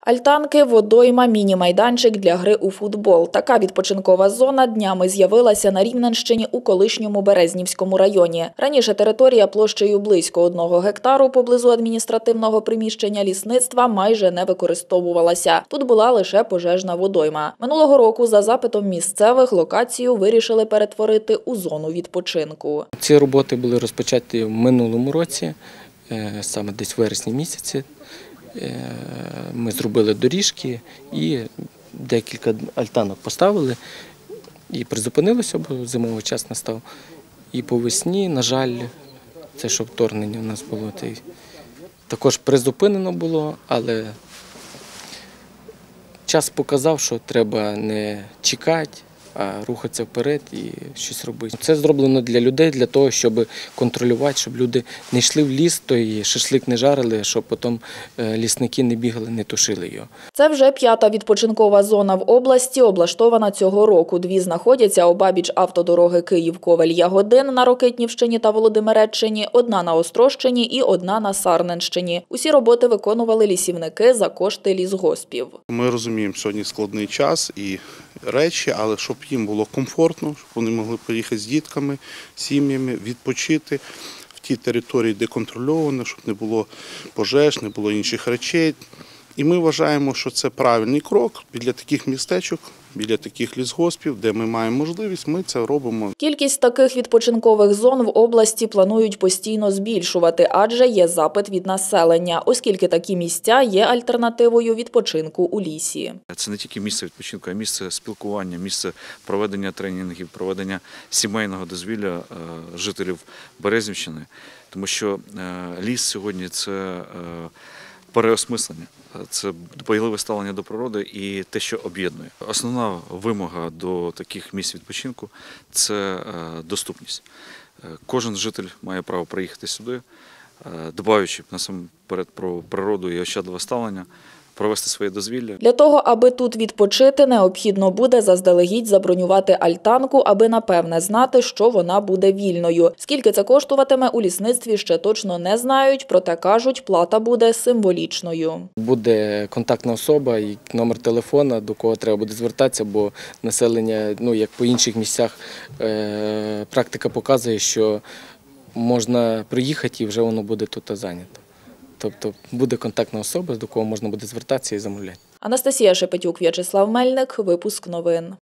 Альтанки, водойма, міні-майданчик для гри у футбол. Така відпочинкова зона днями з'явилася на Рівненщині у колишньому Березнівському районі. Раніше територія площею близько одного гектару поблизу адміністративного приміщення лісництва майже не використовувалася. Тут була лише пожежна водойма. Минулого року за запитом місцевих локацію вирішили перетворити у зону відпочинку. Ці роботи були розпочаті в минулому році, е, саме десь в вересні місяці. Е, Ми зробили доріжки і декілька альтанок поставили і призупинилося, бо зимовий час настав. І по весні, на жаль, це що вторгнення у нас було, також призупинено було, але час показав, що треба не чекати, рухатися вперед і щось робити. Це зроблено для людей, для того, щоб контролювати, щоб люди не йшли в ліс, то і шашлик не жарили, щоб потім е, лісники не бігали, не тушили його. Це вже п'ята відпочинкова зона в області, облаштована цього року. Дві знаходяться обабіч автодороги Київ-Ковель-Ягодин на Рокитнівщині та Володимиреччині, одна на Острощині і одна на Сарненщині. Усі роботи виконували лісівники за кошти лісгоспів. Ми розуміємо, сьогодні складний час і речі, але щоб їм було комфортно, щоб вони могли поїхати з дітками, сім'ями, відпочити в тій території, де контрольовано, щоб не було пожеж, не було інших речей. І ми вважаємо, що це правильний крок для таких містечок, біля таких лісгоспів, де ми маємо можливість, ми це робимо. Кількість таких відпочинкових зон в області планують постійно збільшувати, адже є запит від населення, оскільки такі місця є альтернативою відпочинку у лісі. Це не тільки місце відпочинку, а місце спілкування, місце проведення тренінгів, проведення сімейного дозвілля е, жителів Березівщини, тому що е, ліс сьогодні це е, переосмислення, це дбайливе ставлення до природи і те, що об'єднує. Основна вимога до таких місць відпочинку це е, доступність. Е, Кожен житель має право приїхати сюди, е, дбаючи насамперед про природу і ощадливе ставлення, провести своє дозвілля. Для того, аби тут відпочити, необхідно буде заздалегідь забронювати альтанку, аби напевне знати, що вона буде вільною. Скільки це коштуватиме у лісництві, ще точно не знають, проте кажуть, плата буде символічною. Буде контактна особа і номер телефона, до кого треба буде звертатися, бо населення, ну як по інших місцях, е, практика показує, що можна приїхати і вже воно буде тут зайнято. Тобто буде контактна особа, до кого можна буде звертатися і замовляти. Анастасія Шепетюк, В'ячеслав Мельник, випуск новин.